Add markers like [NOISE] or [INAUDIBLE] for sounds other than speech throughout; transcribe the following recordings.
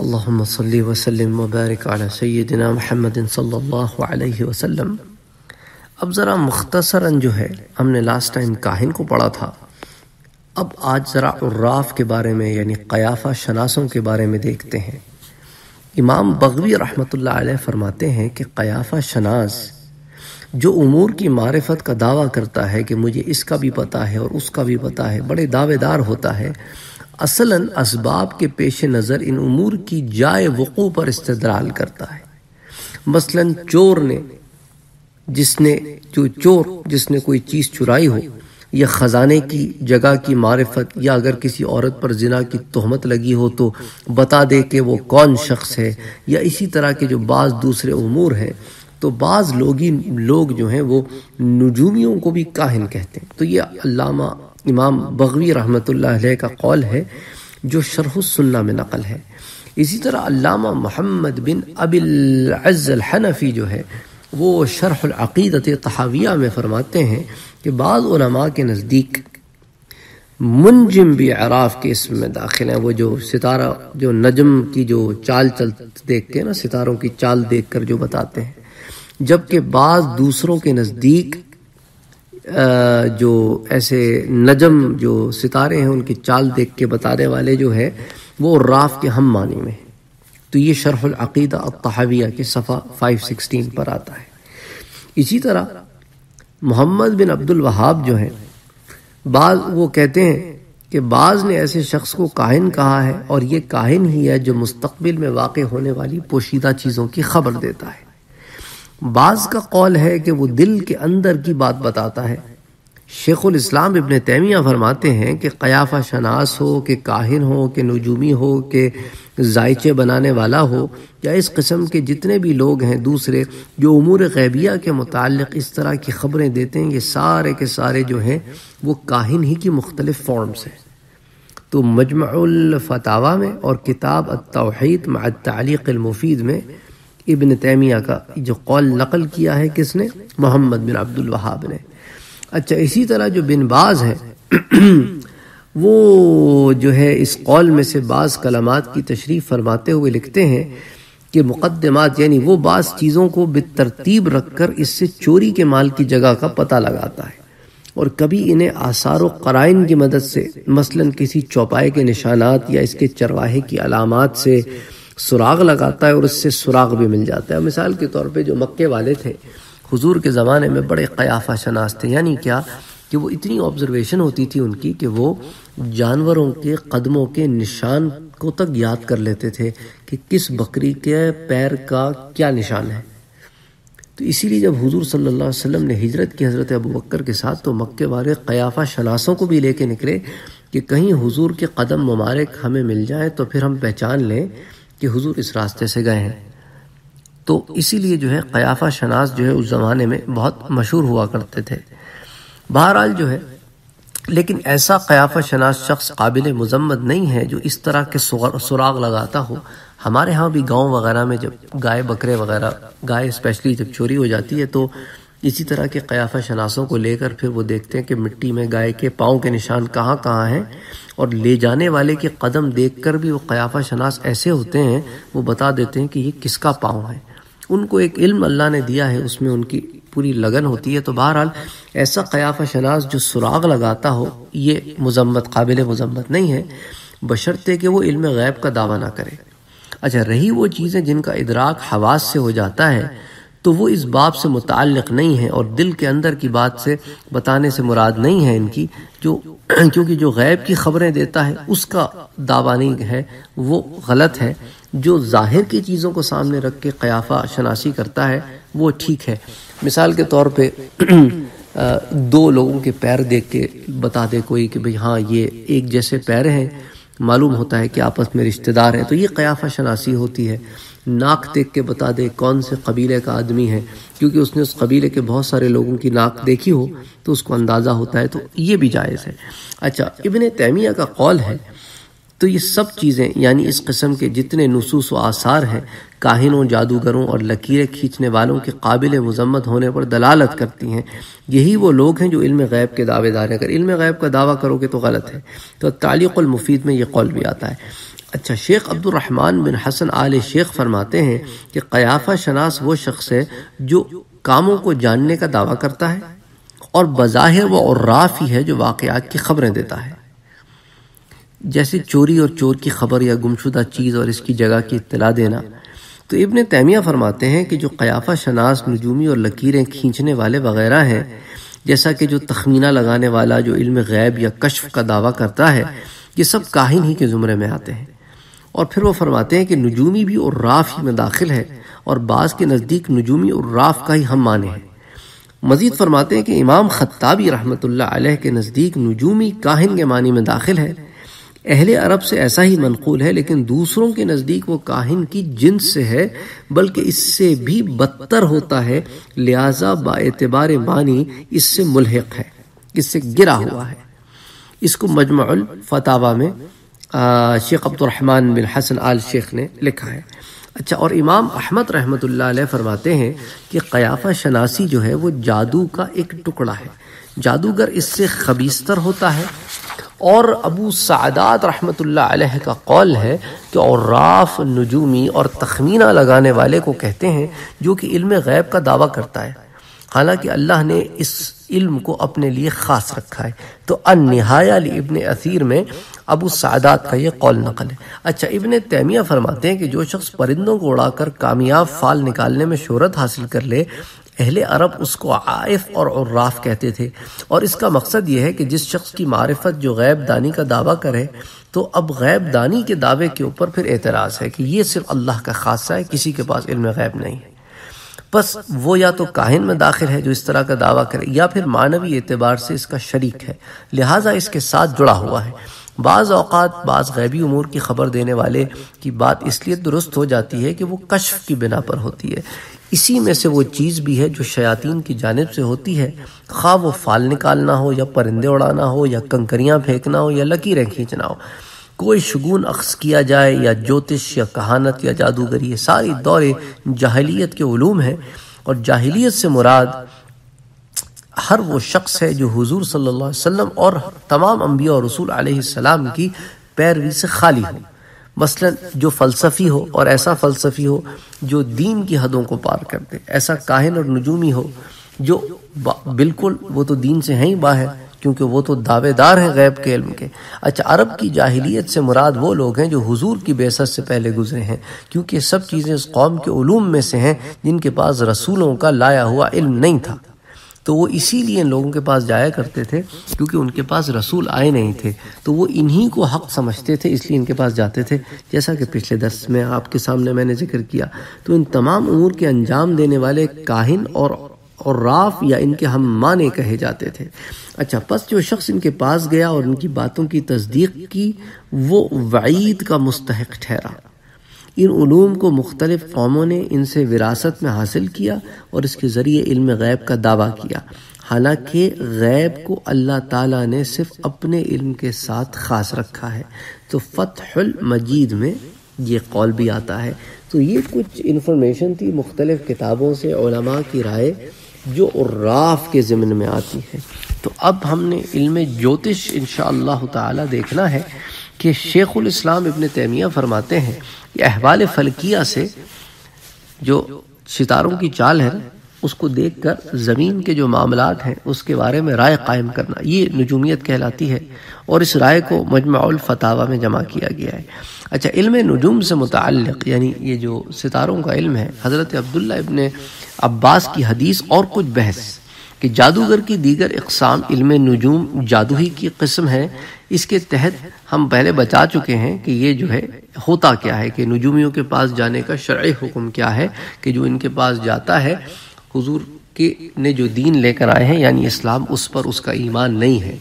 अल्लाहुम्म सल्ली वसल्लिम वबारिक अला सय्यदिना मुहम्मद सल्लल्लाहु अलैहि वसल्लम अब ज़रा मुख्तसरन जो है, हमने लास्ट टाइम काहिन को पढ़ा था। अब आज ज़रा उर्राफ के बारे में, यानी कयाफ़ा शनासों के बारे में देखते हैं। इमाम बगवी रहमतुल्लाह अलैह फरमाते हैं कि कयाफ़ा शनास जो उमूर की मारफत का दावा करता है कि मुझे इसका भी पता है और उसका भी पता है, बड़े दावेदार होता है असलन असबाब के पेश नज़र इन उमूर की जाय वक़ू पर इस्तदलाल करता है। मसलन चोर ने, जिसने जो चोर, जिसने कोई चीज़ चुराई हो, या ख़जाने की जगह की मारफत, या अगर किसी औरत पर जिना की तहमत लगी हो तो बता दे कि वो कौन शख्स है, या इसी तरह के जो बाज़ दूसरे उमूर हैं तो बाज़ लोग लोग जो हैं वो नजूमियों को भी काहिन कहते हैं। तो ये अल्लामा इमाम बगवी रहमतुल्लाह का कौल है, जो शरहुसन्ना में नकल है। इसी तरह अल्लामा मोहम्मद बिन अबिल हनफी जो है, वो शरहकीदत तहाविया में फरमाते हैं कि बाद के नज़दीक मुंजिम भी अराफ के इसम में दाखिल हैं। वो जो सितारा, जो नजम की जो चाल चल देखते हैं ना, सितारों की चाल देख कर जो बताते हैं, जबकि बाज दूसरों के नज़दीक जो ऐसे नजम जो सितारे हैं, उनकी चाल देख के बताने वाले जो है, वो राफ के हम मानी में तो ये अकीदा तहाविया के सफ़ा 516 पर आता है। इसी तरह मोहम्मद बिन अब्दुल वहाब जो हैं, बाज वो कहते हैं कि बाज ने ऐसे शख्स को काहिन कहा है और ये काहिन ही है जो मुस्तबिल में वाक़ होने वाली पोशीदा चीज़ों की खबर देता है। बाज का कौल है कि वो दिल के अंदर की बात बताता है। शेखुल इस्लाम इबन तैमिया फरमाते हैं कि कयाफा शनास हो, कि काहिन हो, कि नजूमी हो, कि जायचे बनाने वाला हो, या इस कस्म के जितने भी लोग हैं दूसरे, जो उमूर गैबिया के मुतालिक इस तरह की ख़बरें देते हैं ये सारे के सारे जो हैं, वो काहिन ही की मुख्तलिफ़ फॉर्म्स हैं। तो मजमफ़तावा में और किताब तोहद मुफीद में इबन तैमिया का जो कौल नकल किया है किसने? मोहम्मद बिन अब्दुल वहाब ने। अच्छा इसी तरह जो बिन बाज है, [CLEARS THROAT] वो जो है इस कौल में से बाज़ कलमात की तशरीफ़ फरमाते हुए लिखते हैं कि मुकदमात यानी वो बाज़ चीज़ों को बेतरतीब रख कर इससे चोरी के माल की जगह का पता लगाता है और कभी इन्हें आसार व कराइन की मदद से, मसलन किसी चौपाए के निशानात या इसके चरवाहे की अलामत से सुराग लगाता है और उससे सुराग भी मिल जाता है। मिसाल के तौर पे जो मक्के वाले थे, हुजूर के ज़माने में बड़े कयाफा शनास थे। यानी क्या? कि वो इतनी ऑब्जर्वेशन होती थी उनकी कि वो जानवरों के कदमों के निशान को तक याद कर लेते थे कि किस बकरी के पैर का क्या निशान है। तो इसीलिए जब हुजूर सल्लल्लाहु अलैहि वसल्लम ने हिजरत की हज़रत अबू बकर के साथ तो मक्के वाले कयाफा शनासों को भी लेके निकले कि कहीं हुजूर के कदम मुबारक हमें मिल जाए तो फिर हम पहचान लें कि हुजूर इस रास्ते से गए हैं। तो इसीलिए जो है कयाफा शनास जो है उस ज़माने में बहुत मशहूर हुआ करते थे। बहरहाल जो है, लेकिन ऐसा कयाफा शनास शख्स काबिल मजम्मत नहीं है जो इस तरह के सुराग लगाता हो। हमारे यहाँ भी गाँव वगैरह में जब गाय बकरे वगैरह, गाय स्पेशली जब चोरी हो जाती है तो इसी तरह के कयाफा शनासों को लेकर फिर वो देखते हैं कि मिट्टी में गाय के पाँव के निशान कहाँ कहाँ हैं और ले जाने वाले के कदम देखकर भी वो कयाफा शनास ऐसे होते हैं, वो बता देते हैं कि ये किसका पाँव है। उनको एक इल्म अल्लाह ने दिया है, उसमें उनकी पूरी लगन होती है। तो बहरहाल, ऐसा कयाफा शनास जो सुराग लगाता हो, ये मजम्मत, काबिल मजम्मत नहीं है। बशर्ते कि वो इल्म गैब का दावा ना करे। अच्छा रही वो चीज़ें जिनका इदराक हवास से हो जाता है तो वो इस बाप से मुतल नहीं है और दिल के अंदर की बात से बताने से मुराद नहीं है इनकी, जो, [CLEARS THROAT] क्योंकि जो गैब की खबरें देता है, उसका दावा नहीं है, वो गलत है। जो ज़ाहिर की चीज़ों को सामने रख के कयाफा शनासी करता है, वो ठीक है। मिसाल के तौर पे [CLEARS THROAT] दो लोगों के पैर देख के बता दे कोई कि भाई हाँ ये एक जैसे पैर हैं। मालूम होता है कि आपस में रिश्तेदार हैं तो ये कयाफा शनासी होती है। नाक देख के बता दे कौन से कबीले का आदमी है। क्योंकि उसने उस कबीले के बहुत सारे लोगों की नाक देखी हो तो उसको अंदाज़ा होता है तो ये भी जायज़ है। अच्छा इबन तैमिया का कौल है तो ये सब चीज़ें, यानी इस कस्म के जितने नसूस व आसार हैं, काहिनों, जादूगरों और लकीरें खींचने वालों के काबिल मजम्मत होने पर दलालत करती हैं। यही वो लोग हैं जो इल्म गैब के दावेदार हैं। अगर इल्म गैब का दावा करोगे तो गलत है। तो तालीक़ुल मुफीद में ये कौल भी आता है। अच्छा शेख अब्दुलरहमान बिन हसन आल शेख फरमाते हैं कि कयाफा शनास वो शख्स है जो कामों को जानने का दावा करता है और बज़ाहिर वो और राफ ही है जो वाक़ात की खबरें देता है। जैसे चोरी और चोर की खबर या गुमशुदा चीज़ और इसकी जगह की इतला देना। तो इब्ने तैमिया फरमाते हैं कि जो कयाफा शनास, नजूमी और लकीरें खींचने वाले वगैरह हैं, जैसा कि जो तखमीना लगाने वाला, जो इल्म गैब या कश्फ का दावा करता है, ये सब काहिन ही के ज़ुमरे में आते हैं। और फिर वो फरमाते हैं कि नजूमी भी और राफ ही में दाखिल है और बाज़ के नज़दीक नजूमी और राफ का ही हम माने हैं। मजीद फरमाते हैं कि इमाम खत्ताबी रहमत के नज़दीक नजूमी काहिन के मानी में दाखिल है। अहले अरब से ऐसा ही मनकूल है, लेकिन दूसरों के नज़दीक वो काहिन की जिन्स से है, बल्कि इससे भी बदतर होता है, लिहाजा बातबार मानी इससे मुलहक है, इससे गिरा हुआ है। इसको मजमल फतावा में शेख अब्दुलरहमान बिन हसन आल शेख ने लिखा है। अच्छा और इमाम अहमद रहमत फरमाते हैं कि कयाफा शनासी जो है, वो जादू का एक टुकड़ा है। जादूगर इससे खबीस्तर होता है। और अबू सादात रहमत का कौल है कि और राफ नजूमी और तखमीना लगाने वाले को कहते हैं, जो कि इल्म गैब का दावा करता है। हालाँकि अल्लाह ने इस इल्म को अपने लिए ख़ास रखा है। तो अन नहाया इबन असीर में अबू सादात का ये कौल नकल है। अच्छा इबन तैमिया फरमाते हैं कि जो शख्स परिंदों को उड़ाकर कामयाब फाल निकालने में शहरत हासिल कर ले, अहले अरब उसको आइफ और उर्राफ कहते थे। और इसका मकसद यह है कि जिस शख्स की मारिफत जो गैब दानी का दावा करे तो अब गैब दानी के दावे के ऊपर फिर एतराज़ है कि ये सिर्फ़ अल्लाह का खासा है, किसी के पास इल्म गैब नहीं है। बस वो या तो काहिन में दाखिल है जो इस तरह का दावा करे, या फिर मानवी एतबार से इसका शरीक है। लिहाजा इसके साथ जुड़ा हुआ है। बाज़ अवकात बाज़ गैबी उमूर की खबर देने वाले की बात इसलिए दुरुस्त हो जाती है कि वो कश्फ की बिना पर होती है। इसी में से वो चीज़ भी है जो शयातीन की जानब से होती है। खा वो फाल निकालना हो, या परिंदे उड़ाना हो, या कंकरियाँ फेंकना हो, या लकीरें खींचना हो। कोई शगुन अक्स किया जाए या ज्योतिष या कहानत या जादूगरी, ये सारी दौरे जाहलीत के ूम हैं। और जाहिलियत से मुराद हर वो शख्स है जो हुजूर सल्लल्लाहु अलैहि वसल्लम और तमाम अम्बिया और रसूल अलैहिस्सलाम की पैरवी से खाली हो। मसलन जो फ़लसफ़ी हो और ऐसा फ़लसफ़ी हो जो दीन की हदों को पार कर दे। ऐसा काहिन और नजूमी हो जो बिल्कुल वो तो दीन से हैं ही बाहर। क्योंकि वो तो दावेदार हैं गैब के इल्म के। अच्छा अरब की जाहिलियत से मुराद वो लोग हैं जो हुजूर की बेसत से पहले गुजरे हैं, क्योंकि सब चीज़ें इस कौम के उलूम में से हैं जिनके पास रसूलों का लाया हुआ इल्म नहीं था। तो वो इसीलिए लोगों के पास जाया करते थे, क्योंकि उनके पास रसूल आए नहीं थे। तो वो इन्हीं को हक समझते थे, इसलिए इनके पास जाते थे। जैसा कि पिछले दस में आपके सामने मैंने ज़िक्र किया तो इन तमाम उमूर के अंजाम देने वाले काहिन और और राफ या इनके हम माने कहे जाते थे। अच्छा बस जो शख्स इनके पास गया और इनकी बातों की तस्दीक की, वो वईद का मुस्तक ठहरा। इन ूम को मुख्तलिफ़ कौमों ने इनसे विरासत में हासिल किया और इसके ज़रिए इल्म गैब का दावा किया। हालाँकि गैब को अल्लाह ताला ने सिर्फ़ अपने इल्म के साथ ख़ास रखा है। तो फ़तहुल मजीद में ये कौल भी आता है। तो ये कुछ इन्फॉर्मेशन थी मुख्तलिफ़ किताबों से की राय। जो राफ के ज़मीन में आती है। तो अब हमने इल्म ज्योतिष इन ताला देखना है कि शेखुल इस्लाम इबन तैमिया फरमाते हैं कि अहवाल फलकिया से जो सितारों की चाल है उसको देखकर ज़मीन के जो मामलात हैं, उसके बारे में राय कायम करना, ये नजूमियत कहलाती है और इस राय को मजमाउल फतावा में जमा किया गया है। अच्छा इल्म नजूम से मुतल यानी ये जो सितारों का इल्म है, हज़रत अब्दुल्ला इबन अब्बास की हदीस और कुछ बहस कि जादूगर की दीगर इकसाम इल्म नजूम जादू ही की कस्म है, इसके तहत हम पहले बता चुके हैं कि ये जो है, होता क्या है कि नजूमियों के पास जाने का शर्य हुक्म क्या है, कि जो इनके पास जाता है हुजूर के ने जो दीन लेकर आए हैं, यानी इस्लाम उस पर उसका ईमान नहीं है।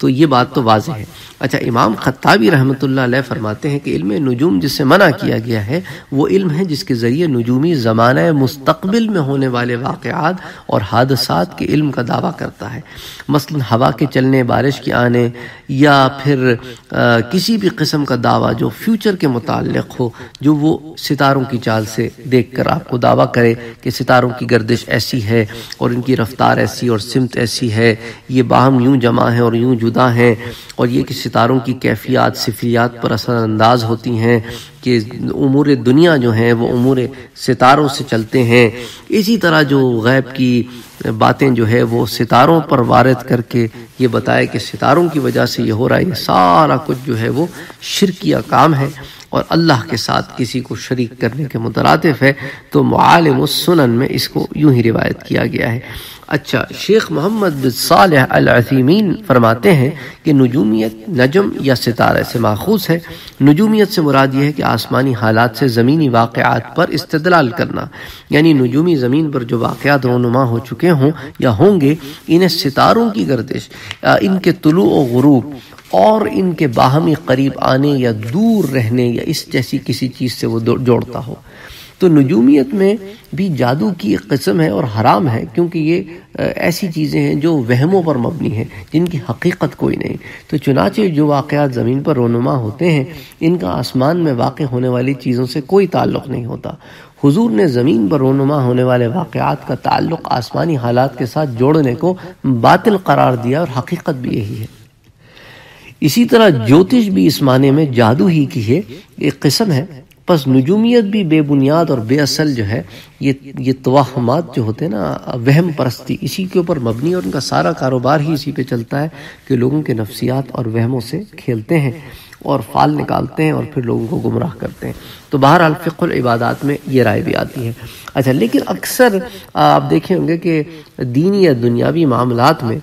तो ये बात तो वाज है। अच्छा इमाम खत्ताबी रहमत फरमाते हैं कि इल्म नजूम जिससे मना किया गया है वो इल्म है जिसके ज़रिए नजूमी ज़माना मुस्तबिल में होने वाले वाक़ात और हादसा के इल्म का दावा करता है। मसलन हवा के चलने बारिश के आने या फिर आ, किसी भी किस्म का दावा जो फ्यूचर के मुतक हो जो वो सितारों की चाल से देख कर आपको दावा करे कि सितारों की गर्दिश ऐसी है और इनकी रफ्तार ऐसी और सिमत ऐसी है ये बाहम यूँ जमा है और यूँ जुदा हैं और ये कि सितारों की कैफियत सिफियात पर असरानंदाज होती हैं कि उमूर दुनिया जो हैं, वो उमूर सितारों से चलते हैं। इसी तरह जो गैब की बातें जो है, वो सितारों पर वारद करके ये बताए कि सितारों की वजह से ये हो रहा है, ये सारा कुछ जो है वो शिरकिया काम है और अल्लाह के साथ किसी को शरीक करने के मुतरतफ़ है। तो मालम सुनन में इसको यूँ ही रिवायत किया गया है। अच्छा शेख मोहम्मद बिन फरमाते हैं कि नजूमियत नजम या सितारे से माखूज है। नजूमियत से मुराद यह है कि आसमानी हालात से ज़मीनी वाक़ात पर इस्तलाल करना, यानी नजूमी ज़मीन पर जो वाक़ात रोनुमा हो चुके हों या होंगे, इन्हें सितारों की गर्दिश इनके तुलु गरूब, और इनके बाहमी करीब आने या दूर रहने या इस जैसी किसी चीज़ से वो जोड़ता हो। तो नजूमियत में भी जादू की एक कस्म है और हराम है, क्योंकि ये ऐसी चीज़ें हैं जो वहमों पर मबनी हैं, जिनकी हकीकत कोई नहीं। तो चुनाचे जो वाक़ात ज़मीन पर रोनुमा होते हैं, इनका आसमान में वाक़ होने वाली चीज़ों से कोई ताल्लुक़ नहीं होता। हुजूर ने ज़मीन पर रोनुमा होने वाले वाक़ात का ताल्लुक़ आसमानी हालात के साथ जोड़ने को बातिल करार दिया, और हकीकत भी यही है। इसी तरह ज्योतिष भी इस माने में जादू ही की है, एक किस्म है बस नजूमियत भी बेबुनियाद और बेअसल जो है, ये ये तोहमात जो होते हैं ना वहम परस्ती इसी के ऊपर मबनी और उनका सारा कारोबार ही इसी पे चलता है कि लोगों के नफसियात और वहमों से खेलते हैं। और फाल निकालते हैं और फिर लोगों को गुमराह करते हैं। तो बहरहाल फ़िकुल इबादत में ये राय भी आती है। अच्छा लेकिन अक्सर आप देखे होंगे कि दीनी या दुनियावी मामलों में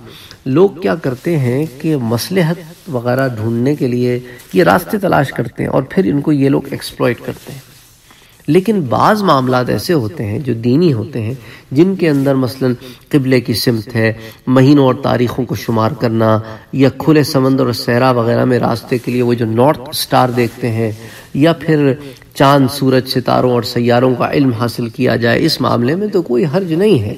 लोग क्या करते हैं कि मसलहत वगैरह ढूँढने के लिए ये रास्ते तलाश करते हैं और फिर इनको ये लोग एक्सप्लॉयट करते हैं। लेकिन बाज़ मामला ऐसे होते हैं जो दीनी होते हैं, जिनके अंदर मसलन किबले की सिमत है, महीनों और तारीख़ों को शुमार करना, या खुले समंदर और सहरा वगैरह में रास्ते के लिए वो जो नॉर्थ स्टार देखते हैं, या फिर चाँद, सूरज, सितारों और सैारों का इल्म हासिल किया जाए, इस मामले में तो कोई हर्ज नहीं है।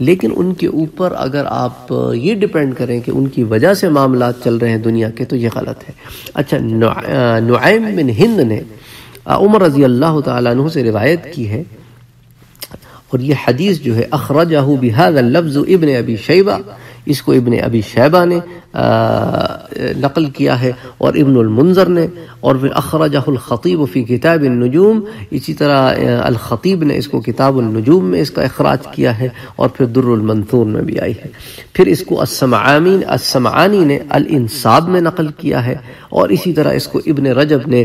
लेकिन उनके ऊपर अगर आप ये डिपेंड करें कि उनकी वजह से मामला चल रहे हैं दुनिया के तो ये गलत है। अच्छा नुआम बिन हिंद ने उमर रज़ी अल्लाह तु से रिवायत की है। और ये हदीस जो है, अखरजाहू बिहाद लफ्ज़ इबन अबी शैबा इसको इबन अबी शैबा ने नकल किया है और इब्नुलमंजर ने, और फिर अखराजख़तीब फ़ी किताब नजूम, इसी तरह अलख़तीब ने इसको किताब नजूम में इसका अखराज किया है, और फिर दुर्रमंसूर में भी आई है। फिर इसको असमामीन असमानी ने अल इंसाब में नकल किया है, और इसी तरह इसको इबन रजब ने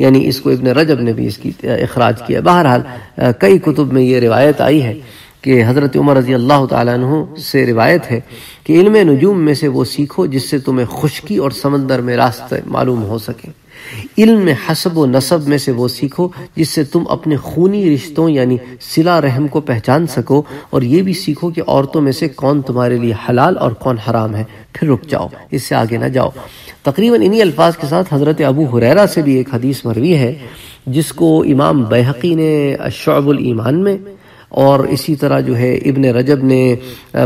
यानी इसको इबन रजब ने भी इसकी अखराज किया बहरहाल कई कुतुब में ये रिवायत आई है। कि हज़रत उमर रज़ी अल्लाह तु से रिवायत है कि इल्म नजूम में से वो सीखो जिससे तुम्हें खुशकी और समंदर में रास्ते मालूम हो सके। इल्म हसब व नसब में से वो सीखो जिससे तुम अपने खूनी रिश्तों यानी सिला रहम को पहचान सको और ये भी सीखो कि औरतों में से कौन तुम्हारे लिए हलाल और कौन हराम है। फिर रुक जाओ, इससे आगे ना जाओ। तकरीबन इन्हीं अल्फाज के साथ हज़रत अबू हुरैरा से भी एक हदीस मरवी है, जिसको इमाम बहकी ने शौबुल ईमान में और इसी तरह जो है इब्न रजब ने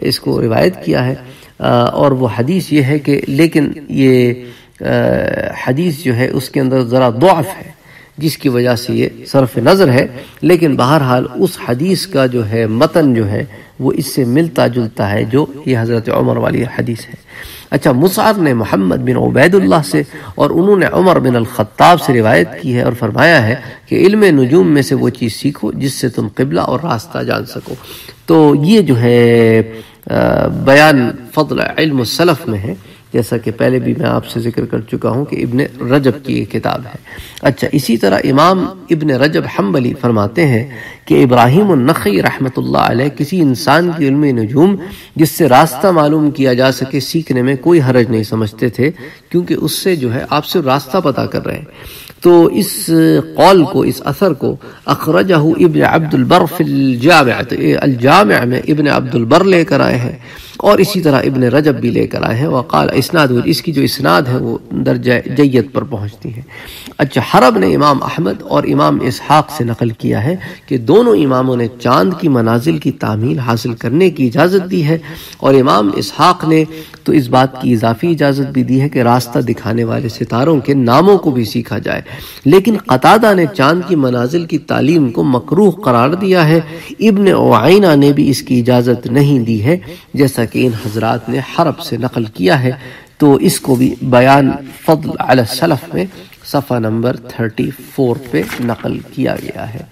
इसको रिवायत किया है। और वो हदीस ये है कि लेकिन ये हदीस जो है उसके अंदर ज़रा दुआफ है, जिसकी वजह से ये सरफ नज़र है। लेकिन बहरहाल उस हदीस का जो है मतन जो है वो इससे मिलता जुलता है, जो ये हज़रत उमर वाली हदीस है। अच्छा मुसार ने मोहम्मद बिन उबैदुल्लाह से और उन्होंने उमर बिन अल-खत्ताब से रिवायत की है और फरमाया है कि इल्म नजूम में से वो चीज़ सीखो जिससे तुम किबला और रास्ता जान सको। तो ये जो है बयान फ़ल इल्म सलफ़ में है। जैसा कि पहले भी मैं आपसे ज़िक्र कर चुका हूँ कि इब्न रजब की एक किताब है। अच्छा इसी तरह इमाम इब्न रजब हम्बली फरमाते हैं कि इब्राहिम नखी रहमतुल्लाह किसी इंसान की इल्म नजूम, जिससे रास्ता मालूम किया जा सके सीखने में कोई हरज नहीं समझते थे, क्योंकि उससे जो है आप सिर्फ़ रास्ता पता कर रहे हैं। तो इस कौल को, इस असर को, अखरजहू इबन अब्दुलबर फिल जाम में इबन अब्दुलबर लेकर आए हैं। और इसी तरह इबन रजब भी लेकर आए हैं, वक़ाल इसनाद इसकी जो इसनाद है वो दर्ज जैत पर पहुँचती है। अच्छा हरब ने इमाम अहमद और इमाम इसहाक से नकल किया है कि दोनों इमामों ने चाँद की मनाजिल की तामील हासिल करने की इजाज़त दी है और इमाम इसहाक ने तो इस बात की इजाफी इजाज़त भी दी है कि रास्ता दिखाने वाले सितारों के नामों को भी सीखा जाए। लेकिन कतादा ने चाँद की मनाजिल की तालीम को मकरूह करार दिया है। इब्न ओआइना ने भी इसकी इजाज़त नहीं दी है, जैसा कि इन हजरात ने हरब से नकल किया है तो इसको भी बयान फ़ल सलफ में, सफ़ा नंबर थर्टी फोर पे नकल किया गया है।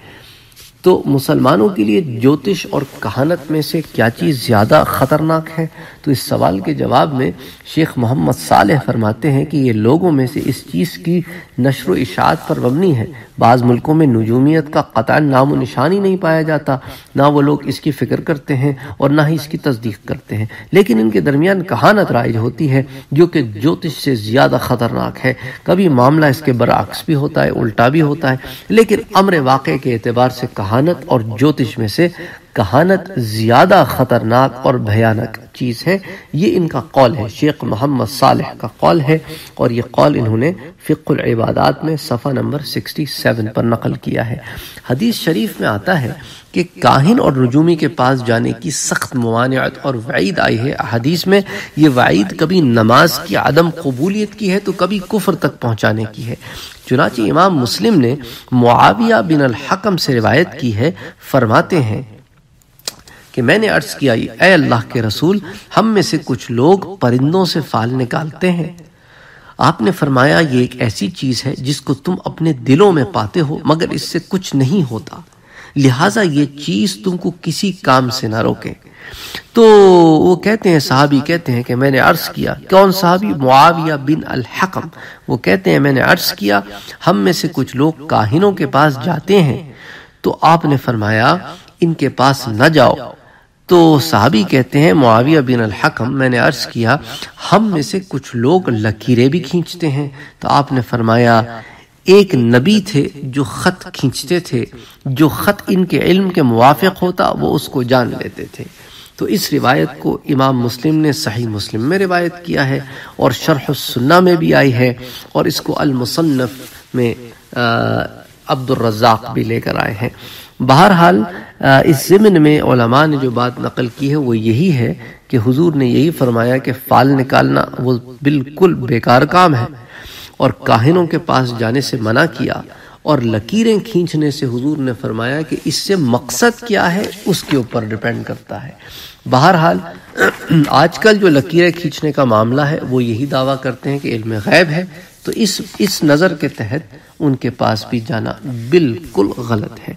तो मुसलमानों के लिए ज्योतिष और कहानत में से क्या चीज़ ज़्यादा ख़तरनाक है? तो इस सवाल के जवाब में शेख मोहम्मद सालेह फरमाते हैं कि ये लोगों में से इस चीज़ की नशर इशात पर मबनी है। बाज़ मुल्कों में नजूमियत का कतः नाम निशान ही नहीं पाया जाता। ना वो लोग इसकी फ़िक्र करते हैं और ना ही इसकी तस्दीक करते हैं। लेकिन इनके दरमियान कहानत राइज होती है, जो कि ज्योतिष से ज़्यादा ख़तरनाक है। कभी मामला इसके बरक्स भी होता है, उल्टा भी होता है। लेकिन अमर वाक़े के अतबार से कहानत और ज्योतिष में से कहानत ज़्यादा खतरनाक और भयानक। चीज़ है, ये इनका कौल है। शेख मोहम्मद सालेह का कौल है और ये कौल इन्होंने फ़िकुल इबादात में सफ़ा नंबर 67 पर नकल किया है। हदीस शरीफ में आता है कि काहिन और रजूमी के पास जाने की सख्त मवानियत और वईद आई है। हदीस में ये वईद कभी नमाज़ की आदम कबूलियत की है तो कभी कुफर तक पहुँचाने की है। चुनाची इमाम मुस्लिम ने मुआविया बिन हकम से रिवायत की है, फरमाते हैं कि मैंने अर्ज़ किया ए अल्लाह के रसूल, हम में से कुछ लोग परिंदों से फाल निकालते हैं। आपने फरमाया, ये एक ऐसी चीज़ है जिसको तुम अपने दिलों में पाते हो, मगर इससे कुछ नहीं होता। लिहाजा ये चीज़ तुमको किसी काम से ना रोके। तो वो कहते हैं, साहबी कहते हैं कि, मैंने अर्ज़ किया। कौन साहबी? मुआविया बिन अल हकम वो कहते हैं, मैंने अर्ज़ किया, हम में से कुछ लोग काहिनों के पास जाते हैं। तो आपने फरमाया, इनके पास न जाओ। तो साहबी कहते हैं, मुआविया बिन अल हकम मैंने अर्ज़ किया, हम में से कुछ लोग लकीरें भी खींचते हैं। तो आपने फरमाया, एक नबी थे जो खत खींचते थे, जो खत इनके इल्म के मुवाफिक होता, वो उसको जान लेते थे। तो इस रिवायत को इमाम मुस्लिम ने सही मुस्लिम में रिवायत किया है, और शरह सुन्ना में भी आई है, और इसको अल मुसन्नफ में अब्दुल रज़ाक भी लेकर आए हैं। बहरहाल इस ज़िमन में ओलमा ने जो बात नकल की है, वो यही है कि हुजूर ने यही फरमाया कि फाल निकालना वो बिल्कुल बेकार काम है। और काहिनों के पास जाने से मना किया और लकीरें खींचने से हुजूर ने फरमाया कि इससे मकसद क्या है, उसके ऊपर डिपेंड करता है। बहरहाल, [CLEARS THROAT] आजकल जो लकीरें खींचने का मामला है, वो यही दावा करते हैं कि इल्म गैब है तो इस इस नज़र के तहत उनके पास भी जाना बिल्कुल गलत है।